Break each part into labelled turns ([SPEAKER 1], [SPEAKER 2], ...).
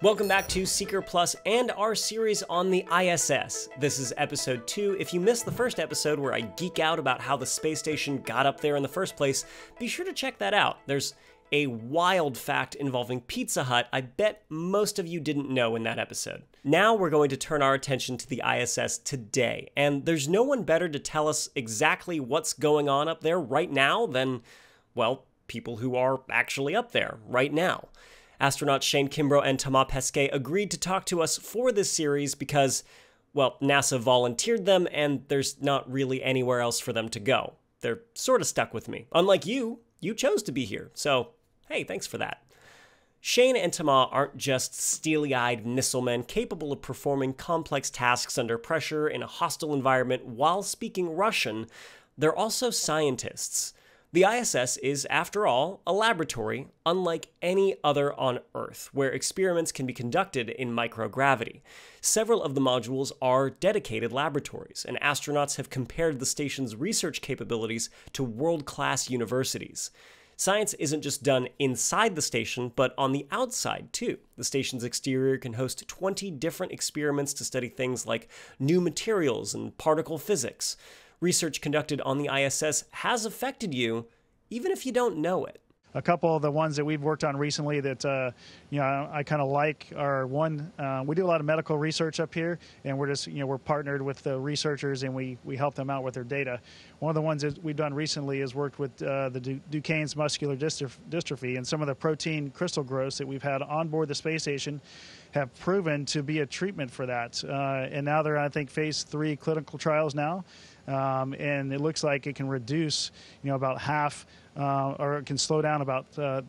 [SPEAKER 1] Welcome back to Seeker Plus and our series on the ISS. This is episode 2. If you missed the first episode where I geek out about how the space station got up there in the first place, be sure to check that out. There's a wild fact involving Pizza Hut I bet most of you didn't know in that episode. Now we're going to turn our attention to the ISS today, and there's no one better to tell us exactly what's going on up there right now than, well, people who are actually up there right now. Astronauts Shane Kimbrough and Thomas Pesquet agreed to talk to us for this series because, well, NASA volunteered them and there's not really anywhere else for them to go. They're sort of stuck with me. Unlike you, you chose to be here, so hey, thanks for that. Shane and Thomas aren't just steely eyed missile men capable of performing complex tasks under pressure in a hostile environment while speaking Russian, they're also scientists. The ISS is, after all, a laboratory unlike any other on Earth, where experiments can be conducted in microgravity. Several of the modules are dedicated laboratories, and astronauts have compared the station's research capabilities to world class universities. Science isn't just done inside the station, but on the outside too. The station's exterior can host 20 different experiments to study things like new materials and particle physics research conducted on the ISS has affected you, even if you don't know it
[SPEAKER 2] a couple of the ones that we've worked on recently that uh, you know I kind of like are one uh, we do a lot of medical research up here and we're just you know we're partnered with the researchers and we we help them out with their data. One of the ones that we've done recently is worked with uh, the Duchenne's muscular dystrophy and some of the protein crystal growths that we've had on board the space station have proven to be a treatment for that. Uh, and now they're I think phase three clinical trials now um, and it looks like it can reduce, you know, about half, uh, or it can slow down about uh,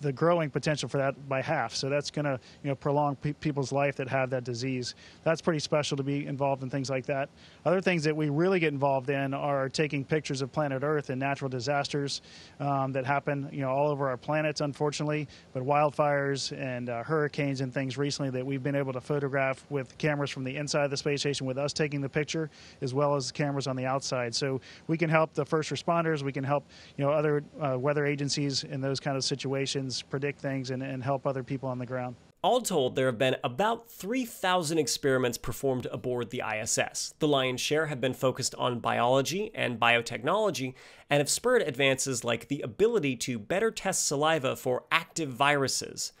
[SPEAKER 2] the growing potential for that by half. So that's going to you know prolong pe- people's life that have that disease. That's pretty special to be involved in things like that. Other things that we really get involved in are taking pictures of planet Earth and natural disasters um, that happen you know all over our planet, unfortunately. But wildfires and uh, hurricanes and things recently that we've been able to photograph with cameras from the inside of the space station with us taking the picture as well as cameras on the outside. So we can help the first responders. We can help you know other uh, weather agencies in those kind of situations predict things, and, and help other people on the ground.
[SPEAKER 1] All told, there have been about 3,000 experiments performed aboard the ISS. The lion's share have been focused on biology and biotechnology and have spurred advances like the ability to better test saliva for active viruses.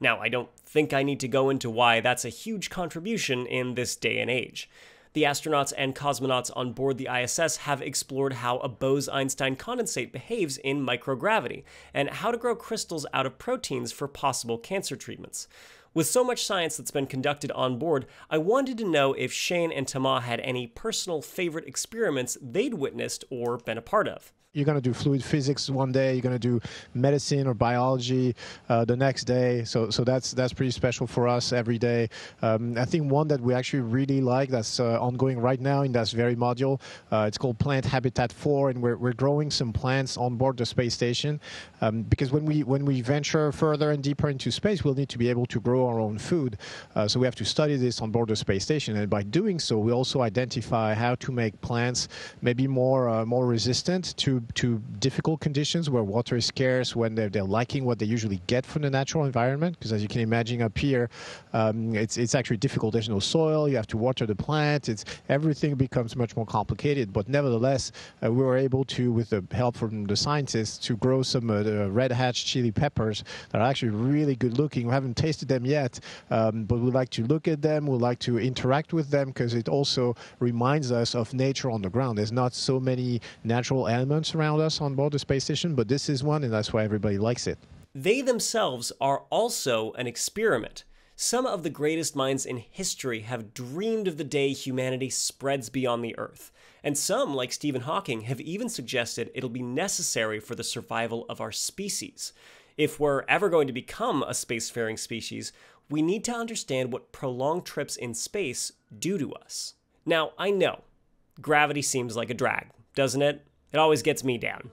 [SPEAKER 1] Now, I don't think I need to go into why that's a huge contribution in this day and age the astronauts and cosmonauts on board the ISS have explored how a Bose Einstein condensate behaves in microgravity and how to grow crystals out of proteins for possible cancer treatments. With so much science that's been conducted on board, I wanted to know if Shane and Thomas had any personal favorite experiments they'd witnessed or been a part of
[SPEAKER 3] you're going to do fluid physics one day, you're going to do medicine or biology uh, the next day. So, so that's that's pretty special for us every day. Um, I think one that we actually really like that's uh, ongoing right now in that very module. Uh, it's called Plant Habitat 4, and we're, we're growing some plants on board the space station um, because when we when we venture further and deeper into space, we'll need to be able to grow our own food. Uh, so we have to study this on board the space station, and by doing so, we also identify how to make plants maybe more uh, more resistant to to difficult conditions where water is scarce, when they're, they're liking what they usually get from the natural environment. Because as you can imagine up here, um, it's, it's actually difficult. There's no soil. You have to water the plant. It's everything becomes much more complicated. But nevertheless, uh, we were able to, with the help from the scientists, to grow some uh, red hatch chili peppers that are actually really good looking. We haven't tasted them yet, um, but we like to look at them. We like to interact with them because it also reminds us of nature on the ground. There's not so many natural elements around us on board the space station, but this is one, and that's why everybody likes it.
[SPEAKER 1] They themselves are also an experiment. Some of the greatest minds in history have dreamed of the day humanity spreads beyond the Earth, and some, like Stephen Hawking, have even suggested it'll be necessary for the survival of our species. If we're ever going to become a spacefaring species, we need to understand what prolonged trips in space do to us. Now, I know, gravity seems like a drag, doesn't it? It always gets me down.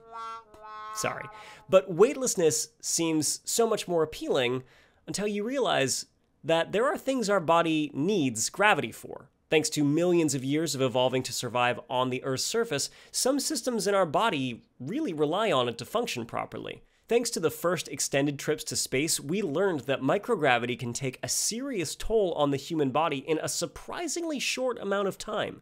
[SPEAKER 1] Sorry. But weightlessness seems so much more appealing until you realize that there are things our body needs gravity for. Thanks to millions of years of evolving to survive on the Earth's surface, some systems in our body really rely on it to function properly. Thanks to the first extended trips to space, we learned that microgravity can take a serious toll on the human body in a surprisingly short amount of time.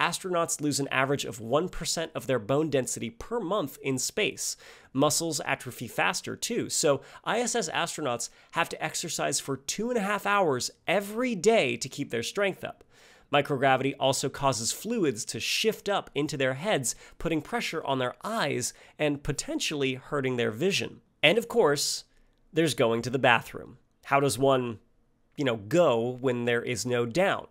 [SPEAKER 1] Astronauts lose an average of 1% of their bone density per month in space. Muscles atrophy faster, too, so ISS astronauts have to exercise for two and a half hours every day to keep their strength up. Microgravity also causes fluids to shift up into their heads, putting pressure on their eyes and potentially hurting their vision. And of course, there's going to the bathroom. How does one, you know, go when there is no down?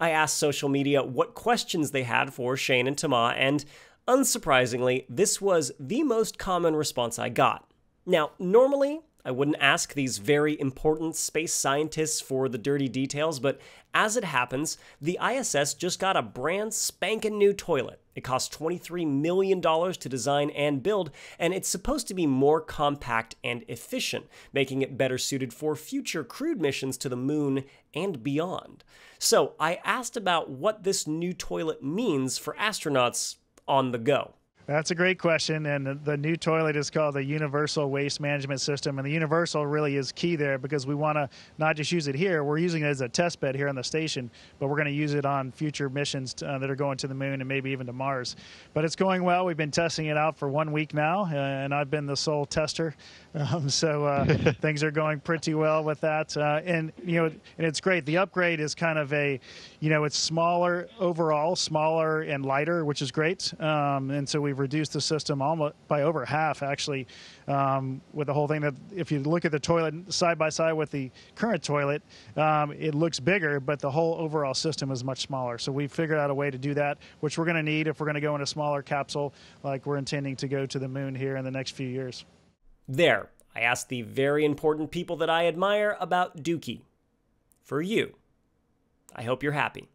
[SPEAKER 1] I asked social media what questions they had for Shane and Thomas, and unsurprisingly, this was the most common response I got. Now, normally, I wouldn't ask these very important space scientists for the dirty details, but as it happens, the ISS just got a brand spanking new toilet. It cost $23 million to design and build, and it's supposed to be more compact and efficient, making it better suited for future crewed missions to the moon and beyond. So I asked about what this new toilet means for astronauts on the go.
[SPEAKER 2] That's a great question. And the new toilet is called the Universal Waste Management System. And the universal really is key there because we want to not just use it here, we're using it as a test bed here on the station, but we're going to use it on future missions uh, that are going to the moon and maybe even to Mars. But it's going well. We've been testing it out for one week now, uh, and I've been the sole tester. Um, so uh, things are going pretty well with that. Uh, and, you know, and it's great. The upgrade is kind of a, you know, it's smaller overall, smaller and lighter, which is great. Um, and so we've reduced the system almost by over half, actually, um, with the whole thing. That if you look at the toilet side by side with the current toilet, um, it looks bigger, but the whole overall system is much smaller. So we figured out a way to do that, which we're going to need if we're going to go in a smaller capsule, like we're intending to go to the moon here in the next few years.
[SPEAKER 1] There, I asked the very important people that I admire about Dookie. For you. I hope you're happy.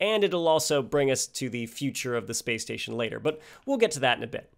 [SPEAKER 1] And it'll also bring us to the future of the space station later, but we'll get to that in a bit.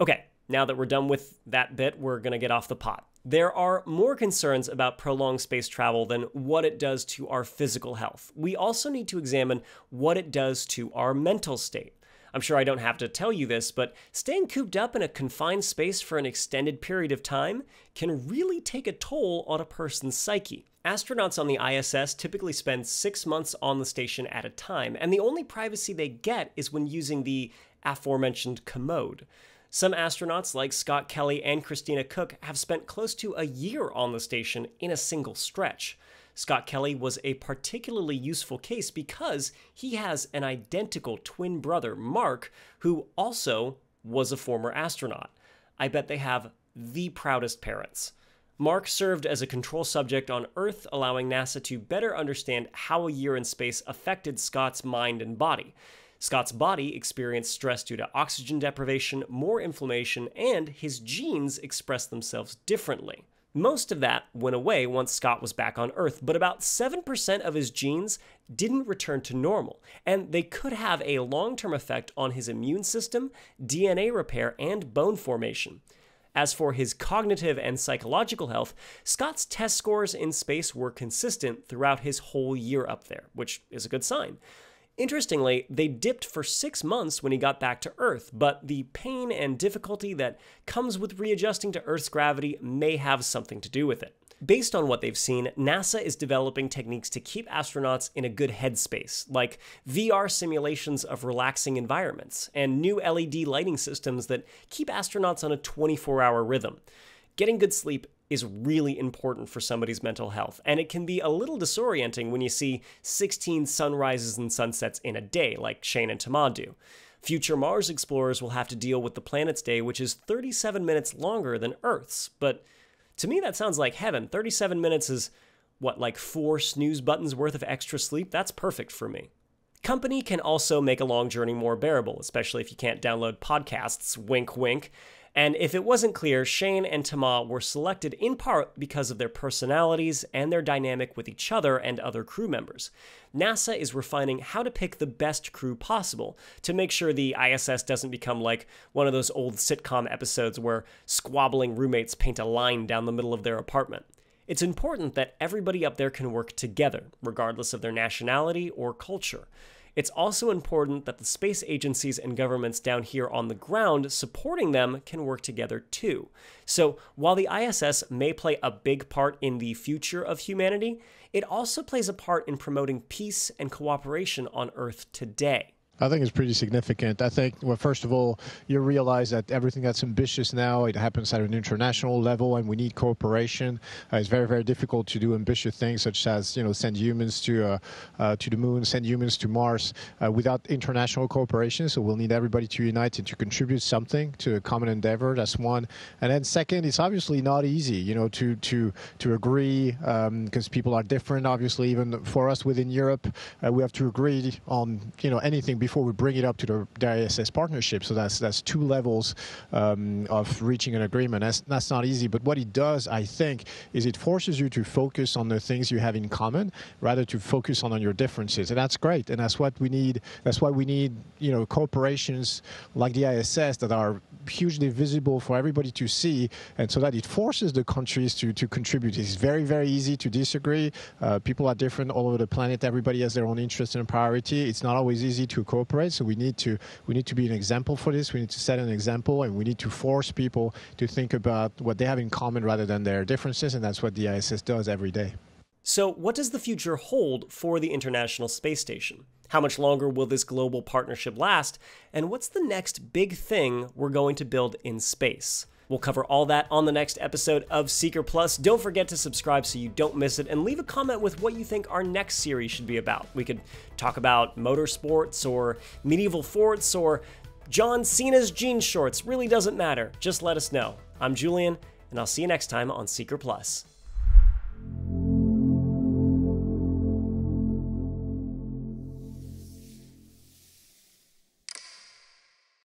[SPEAKER 1] Okay, now that we're done with that bit, we're going to get off the pot. There are more concerns about prolonged space travel than what it does to our physical health. We also need to examine what it does to our mental state. I'm sure I don't have to tell you this, but staying cooped up in a confined space for an extended period of time can really take a toll on a person's psyche. Astronauts on the ISS typically spend six months on the station at a time, and the only privacy they get is when using the aforementioned commode. Some astronauts, like Scott Kelly and Christina Koch, have spent close to a year on the station in a single stretch. Scott Kelly was a particularly useful case because he has an identical twin brother, Mark, who also was a former astronaut. I bet they have the proudest parents. Mark served as a control subject on Earth, allowing NASA to better understand how a year in space affected Scott's mind and body. Scott's body experienced stress due to oxygen deprivation, more inflammation, and his genes expressed themselves differently. Most of that went away once Scott was back on Earth, but about 7% of his genes didn't return to normal, and they could have a long term effect on his immune system, DNA repair, and bone formation. As for his cognitive and psychological health, Scott's test scores in space were consistent throughout his whole year up there, which is a good sign. Interestingly, they dipped for six months when he got back to Earth, but the pain and difficulty that comes with readjusting to Earth's gravity may have something to do with it. Based on what they've seen, NASA is developing techniques to keep astronauts in a good headspace, like VR simulations of relaxing environments and new LED lighting systems that keep astronauts on a 24 hour rhythm. Getting good sleep is really important for somebody's mental health, and it can be a little disorienting when you see 16 sunrises and sunsets in a day, like Shane and Thomas do. Future Mars explorers will have to deal with the planet's day, which is 37 minutes longer than Earth's, but to me that sounds like heaven. 37 minutes is, what, like four snooze buttons worth of extra sleep? That's perfect for me. Company can also make a long journey more bearable, especially if you can't download podcasts, wink wink. And if it wasn't clear, Shane and Thomas were selected in part because of their personalities and their dynamic with each other and other crew members. NASA is refining how to pick the best crew possible to make sure the ISS doesn't become like one of those old sitcom episodes where squabbling roommates paint a line down the middle of their apartment. It's important that everybody up there can work together, regardless of their nationality or culture. It's also important that the space agencies and governments down here on the ground supporting them can work together too. So, while the ISS may play a big part in the future of humanity, it also plays a part in promoting peace and cooperation on Earth today.
[SPEAKER 3] I think it's pretty significant. I think, well, first of all, you realize that everything that's ambitious now, it happens at an international level, and we need cooperation. Uh, it's very, very difficult to do ambitious things such as, you know, send humans to uh, uh, to the moon, send humans to Mars, uh, without international cooperation. So we'll need everybody to unite and to contribute something to a common endeavor. That's one. And then second, it's obviously not easy, you know, to to to agree because um, people are different. Obviously, even for us within Europe, uh, we have to agree on, you know, anything before we bring it up to the, the ISS partnership. So that's that's two levels um, of reaching an agreement. That's that's not easy. But what it does, I think, is it forces you to focus on the things you have in common rather to focus on, on your differences, and that's great. And that's what we need. That's why we need you know corporations like the ISS that are hugely visible for everybody to see, and so that it forces the countries to to contribute. It's very very easy to disagree. Uh, people are different all over the planet. Everybody has their own interest and priority. It's not always easy to cooperate. So we need to we need to be an example for this. We need to set an example, and we need to force people to think about what they have in common rather than their differences. And that's what the ISS does every day.
[SPEAKER 1] So, what does the future hold for the International Space Station? How much longer will this global partnership last? And what's the next big thing we're going to build in space? We'll cover all that on the next episode of Seeker Plus. Don't forget to subscribe so you don't miss it, and leave a comment with what you think our next series should be about. We could talk about motorsports or medieval forts or John Cena's jean shorts. Really doesn't matter. Just let us know. I'm Julian, and I'll see you next time on Seeker Plus.